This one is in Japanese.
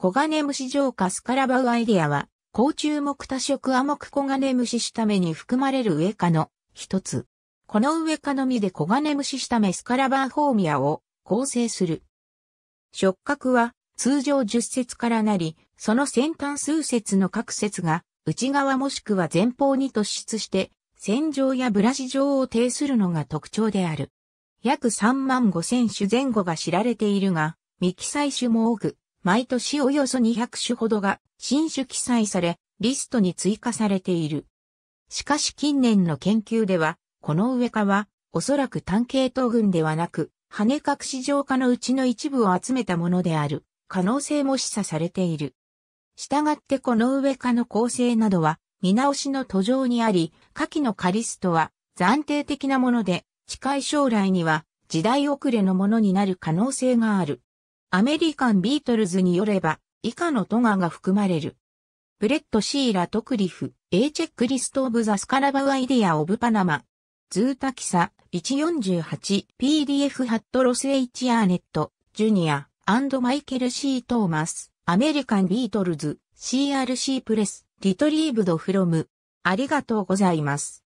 コガネムシ浄化スカラバウアイデアは、高注目多色アモクコガネムシシタメに含まれる植科の一つ。この植科の実でコガネムシシタメスカラバーフォーミアを構成する。触覚は通常10節からなり、その先端数節の各節が内側もしくは前方に突出して線状やブラシ状を呈するのが特徴である。約3万5千種前後が知られているが、未記載種も多く、毎年およそ200種ほどが新種記載され、リストに追加されている。しかし近年の研究では、この植科は、おそらく単系統群ではなく、羽隠し状化のうちの一部を集めたものである、可能性も示唆されている。したがってこの植科の構成などは、見直しの途上にあり、下記のカリストは暫定的なもので、近い将来には時代遅れのものになる可能性がある。アメリカンビートルズによれば、以下のトガが含まれる。ブレッド・シーラ・トクリフ、A チェックリスト・オブ・ザ・スカラバウアイディア・オブ・パナマ。ズータキサ、148、PDF ハットロス・エイチ・アーネット、ジュニア、アンド・マイケル・シー・トーマス、アメリカン・ビートルズ、CRC プレス、リトリーブド・フロム。ありがとうございます。